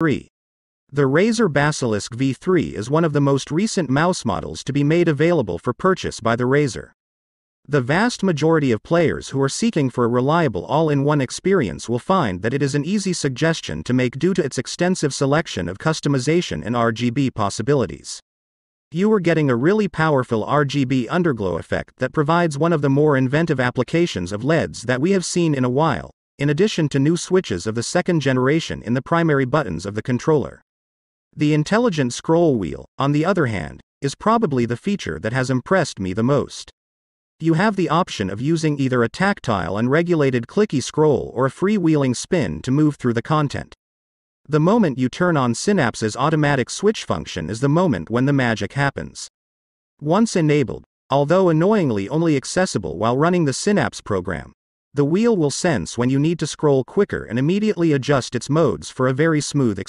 3. The Razer Basilisk V3 is one of the most recent mouse models to be made available for purchase by the Razer. The vast majority of players who are seeking for a reliable all in one experience will find that it is an easy suggestion to make due to its extensive selection of customization and RGB possibilities. You are getting a really powerful RGB underglow effect that provides one of the more inventive applications of LEDs that we have seen in a while, in addition to new switches of the second generation in the primary buttons of the controller. The intelligent scroll wheel, on the other hand, is probably the feature that has impressed me the most. You have the option of using either a tactile and regulated clicky scroll or a freewheeling spin to move through the content. The moment you turn on Synapse's automatic switch function is the moment when the magic happens. Once enabled, although annoyingly only accessible while running the Synapse program, the wheel will sense when you need to scroll quicker and immediately adjust its modes for a very smooth experience.